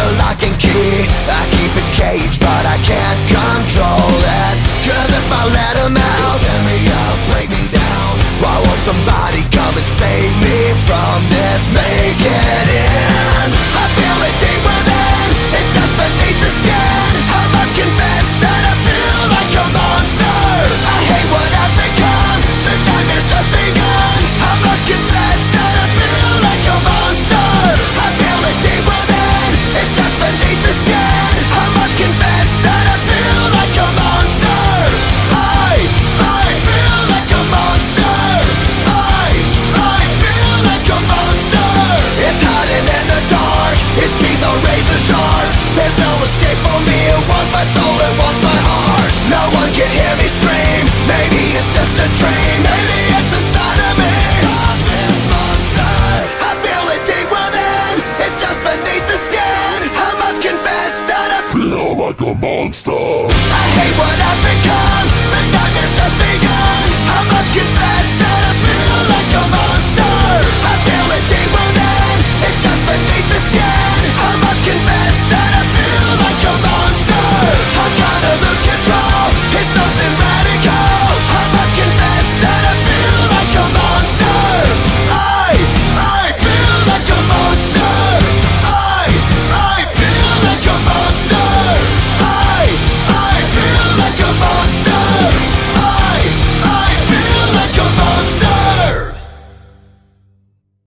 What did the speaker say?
the lock and key. I keep monster. I hate what I've become, but nightmare's just begun. I must confess